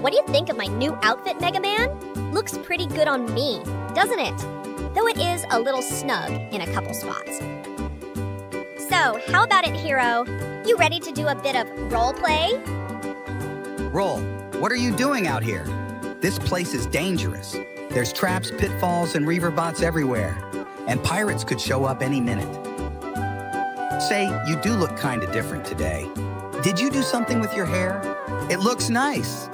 What do you think of my new outfit, Mega Man? Looks pretty good on me, doesn't it? Though it is a little snug in a couple spots. So, how about it, Hero? You ready to do a bit of role play? Roll, what are you doing out here? This place is dangerous. There's traps, pitfalls, and reaver bots everywhere. And pirates could show up any minute. Say, you do look kinda different today. Did you do something with your hair? It looks nice.